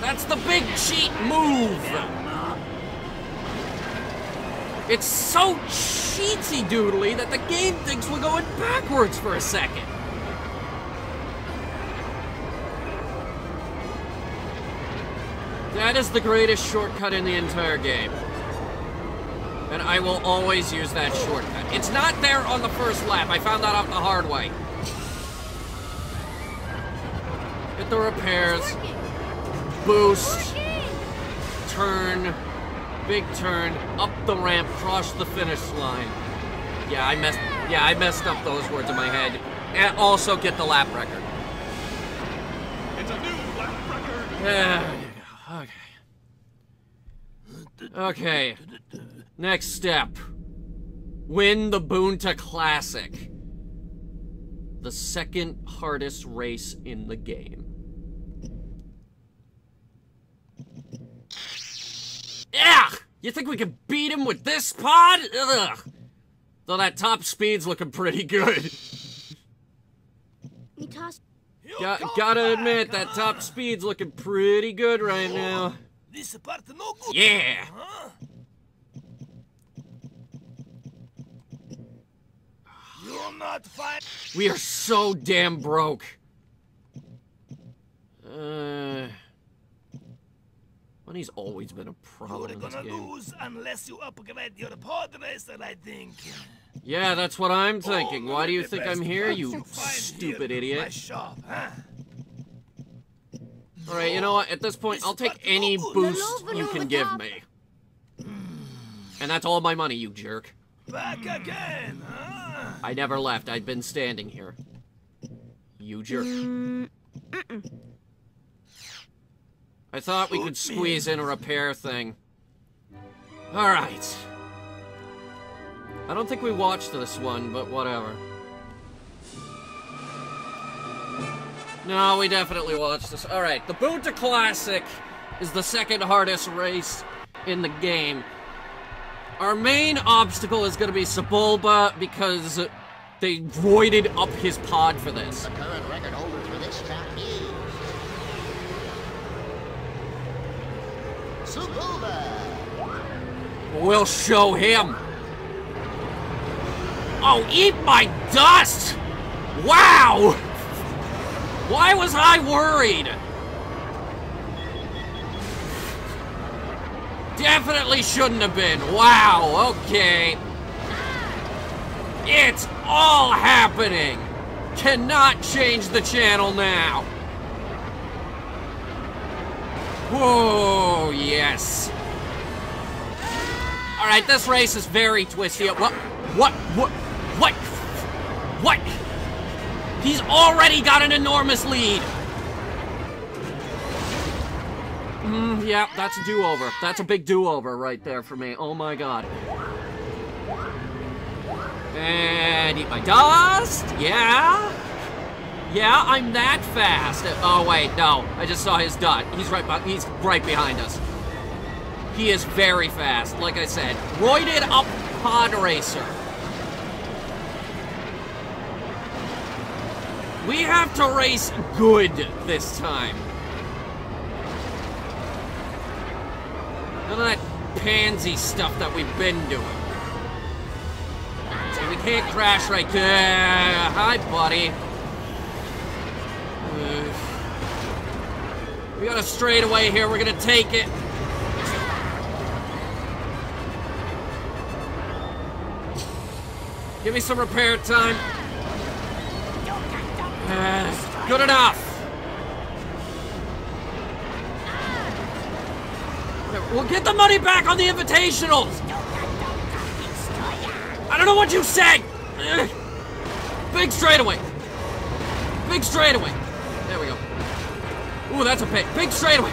That's the big cheat move. It's so cheaty doodly that the game thinks we're going backwards for a second. That is the greatest shortcut in the entire game. And I will always use that shortcut. It's not there on the first lap. I found that out the hard way. Hit the repairs, boost, turn, big turn, up the ramp, cross the finish line. Yeah, I messed. Yeah, I messed up those words in my head. And also get the lap record. It's a new lap record. Yeah. Okay. Next step. Win the Boonta Classic. The second hardest race in the game. Yeah! You think we can beat him with this pod? Ugh. Though that top speed's looking pretty good. You toss. You Got, gotta admit, that top speed's looking pretty good right now. This part no good. Yeah! Huh? You're not fine. We are so damn broke. Uh, money's always been a problem You're gonna lose unless you upgrade your pod racer, I think. Yeah, that's what I'm thinking. Oh, Why do you think I'm here, you stupid here idiot? shop, huh? All right, you know what? At this point, I'll take any boost you can give me. And that's all my money, you jerk. Back again, huh? I never left. I'd been standing here. You jerk. I thought we could squeeze in a repair thing. Alright. I don't think we watched this one, but whatever. No, we definitely watched this. Alright, the Boonta Classic is the second hardest race in the game. Our main obstacle is going to be Sebulba because they voided up his pod for this. The current record holder for this track is Sebulba. We'll show him. Oh, eat my dust! Wow! Why was I worried? Definitely shouldn't have been. Wow, okay. It's all happening. Cannot change the channel now. Whoa, yes. All right, this race is very twisty. What? What? What? What? What? He's already got an enormous lead. Mm, yeah, that's a do-over. That's a big do-over right there for me. Oh my god. And eat my dust. Yeah. Yeah, I'm that fast. Oh wait, no. I just saw his dot. He's right. He's right behind us. He is very fast. Like I said, roided up pod racer. We have to race good this time. None of that pansy stuff that we've been doing. See, we can't crash right there. Hi, buddy. We got a straightaway here. We're gonna take it. Give me some repair time. Good enough. We'll get the money back on the invitationals. I don't know what you said. Big straightaway. Big straightaway. There we go. Ooh, that's a pit. Big straightaway.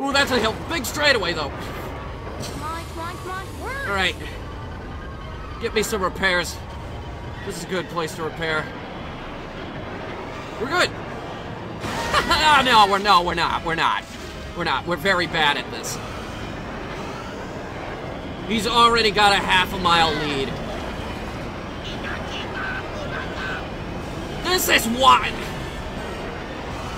Ooh, that's a hill. Big straightaway though. Come on, come on, come on. Work. All right. Get me some repairs. This is a good place to repair. We're good. oh, no, we're no, we're not. We're not. We're not. We're very bad at this. He's already got a half a mile lead. This is why.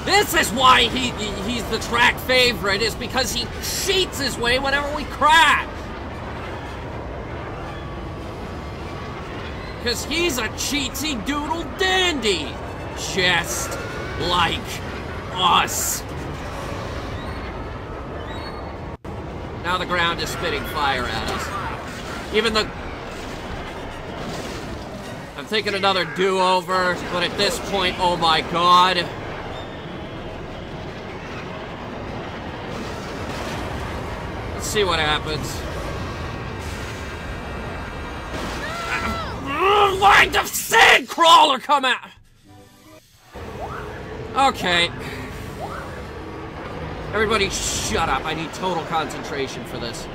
This is why he he's the track favorite is because he cheats his way whenever we crash. Because he's a cheatsy doodle dandy. Just like us. Now the ground is spitting fire at us. Even the... I'm thinking another do-over, but at this point, oh my god. Let's see what happens. Why the sand crawler come out? Okay. Everybody shut up. I need total concentration for this.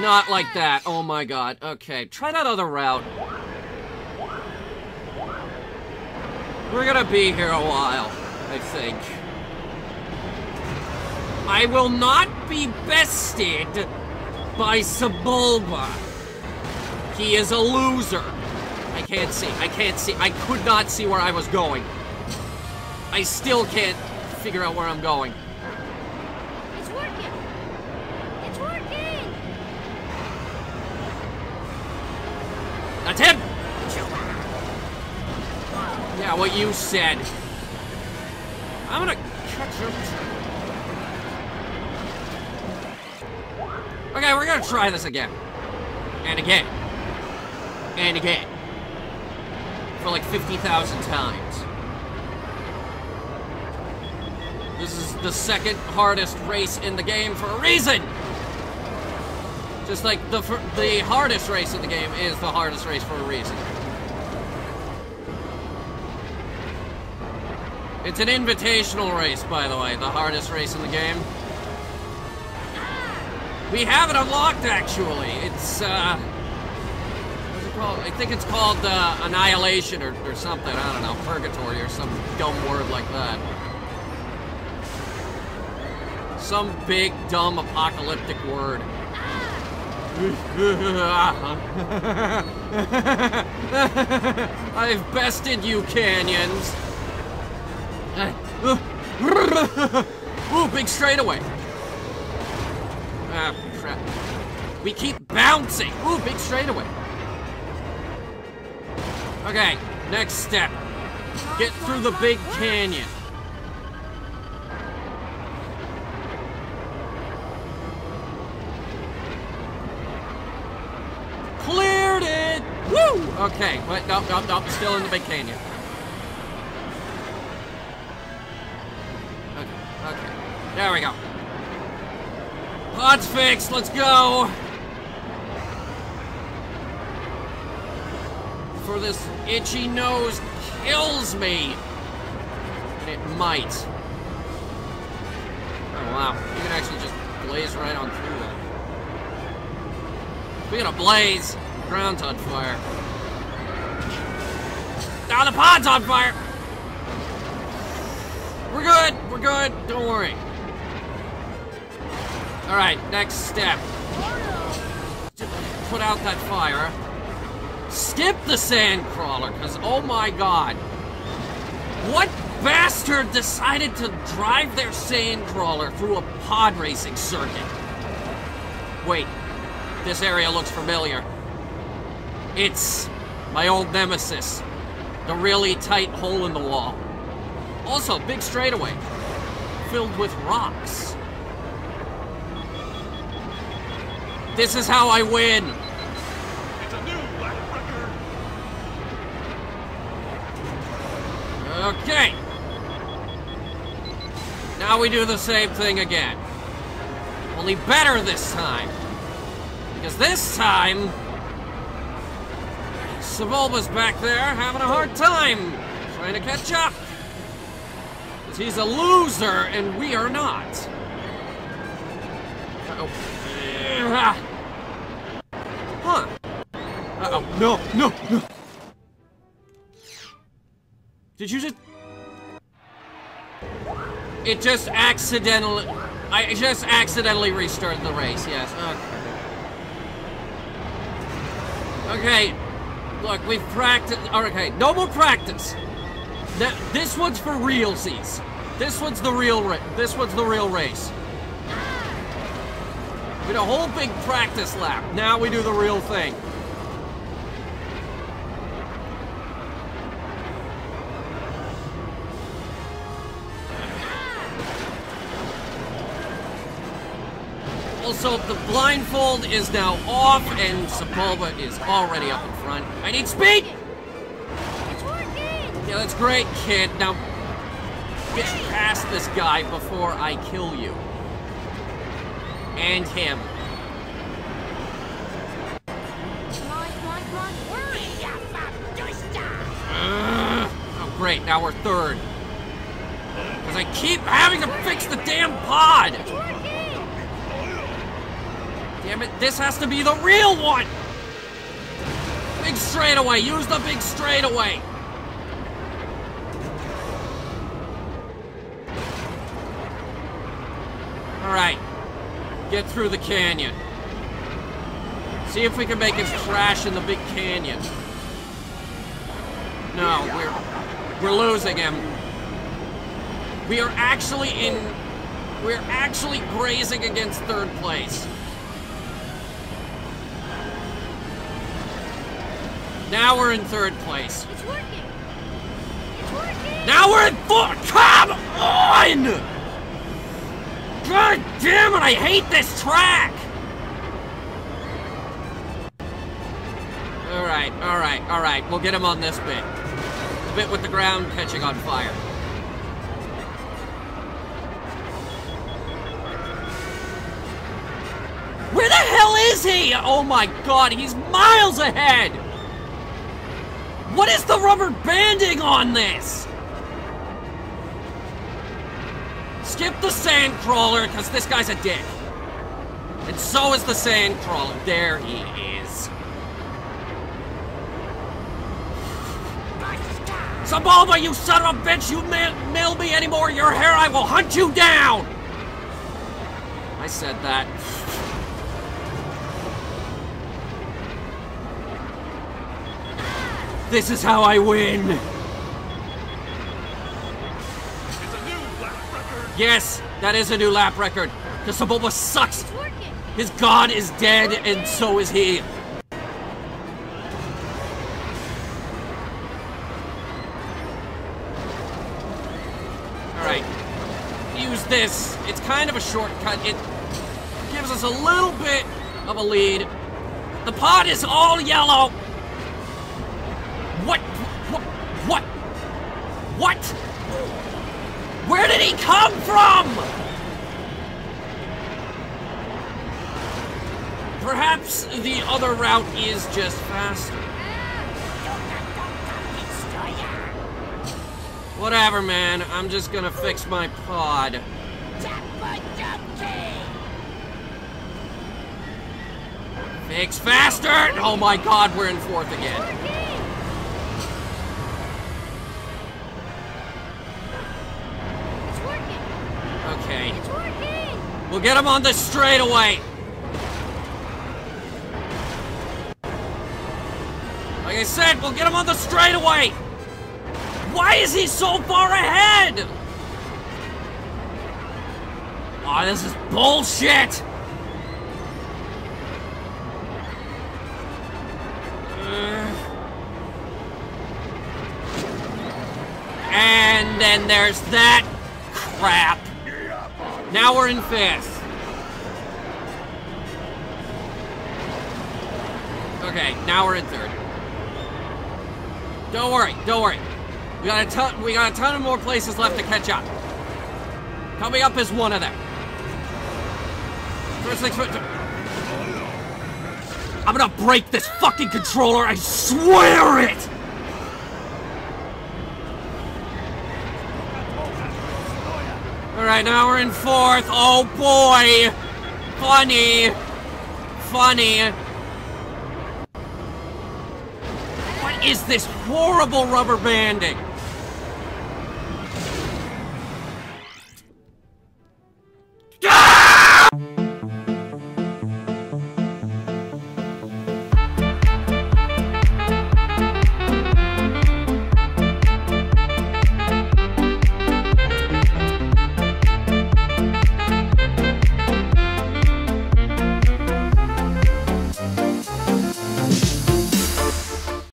Not like that. Oh my god. Okay, try that other route. We're gonna be here a while, I think. I will not be bested by Sebulba. He is a loser. I can't see. I can't see. I could not see where I was going. I still can't figure out where I'm going. It's working. It's working. That's him! Yeah, what you said. I'm gonna catch him. Okay, we're gonna try this again. And again. And again. For like 50,000 times. This is the second hardest race in the game for a reason! Just like the the hardest race in the game is the hardest race for a reason. It's an invitational race, by the way, the hardest race in the game. We have it unlocked, actually. It's, uh... What's it called? I think it's called, uh, Annihilation or, or something. I don't know. Purgatory or some dumb word like that. Some big, dumb, apocalyptic word. I've bested you, canyons. Ooh, big straightaway. Ah, crap. We keep bouncing. Ooh, big straightaway. Okay, next step. Get through the big canyon. Cleared it! Woo! Okay, wait, nope, nope, nope, still in the big canyon. Okay, okay. There we go. Pot's fixed, let's go! For this itchy nose kills me! And it might. Oh wow, you can actually just blaze right on through that. Speaking of blaze, the ground's on fire. Now the pod's on fire! We're good, we're good, don't worry. Alright, next step. Put out that fire. Skip the sand crawler, because oh my god. What bastard decided to drive their sand crawler through a pod racing circuit? Wait, this area looks familiar. It's my old nemesis. The really tight hole in the wall. Also, big straightaway. Filled with rocks. This is how I win. Okay. Now we do the same thing again. Only better this time. Because this time... Sebulba's back there having a hard time trying to catch up. Because he's a loser and we are not. Uh oh Huh. Uh-oh. No, no, no. Did you just... It just accidentally... I just accidentally restarted the race, yes. Okay. Okay. Look, we've practiced... Okay, no more practice. This one's for realsies. This one's the real This one's the real race. Did a whole big practice lap. Now we do the real thing. Also, the blindfold is now off, and Sebulba is already up in front. I need speed! It's working! Yeah, that's great, kid. Now, get past this guy before I kill you. And him. Ugh. Oh, great. Now we're third. Because I keep having to fix the damn pod! Damn it, this has to be the real one! Big straightaway, use the big straightaway! Alright, get through the canyon. See if we can make him crash in the big canyon. No, we're we're losing him. We are actually in we're actually grazing against third place. Now we're in third place. It's working! It's working! Now we're in fourth. Come on! God damn it! I hate this track. All right, all right, all right. We'll get him on this bit. The bit with the ground catching on fire. Where the hell is he? Oh my god, he's miles ahead! What is the rubber banding on this? Skip the sand crawler, because this guy's a dick. And so is the sand crawler. There he is. Sebulba, you son of a bitch! You ma- mail me anymore your hair, I will hunt you down! I said that. This is how I win! Yes, that is a new lap record. The Sebulba sucks! His god is dead, and so is he. Alright. Use this. It's kind of a shortcut. It gives us a little bit of a lead. The pod is all yellow. What? What? What? What? Where did he come from? Perhaps the other route is just faster. Whatever, man. I'm just gonna fix my pod. Fix faster! Oh my god, we're in fourth again. We'll get him on the straightaway. Like I said, we'll get him on the straightaway. Why is he so far ahead? Oh, this is bullshit. Uh. And then there's that crap. Now we're in fifth. Okay, now we're in third. Don't worry, don't worry. We got a ton. We got a ton of more places left to catch up. Coming up is one of them. First things first. I'm gonna break this fucking controller. I swear it. All right, now we're in fourth. Oh boy, funny, funny. What is this horrible rubber banding?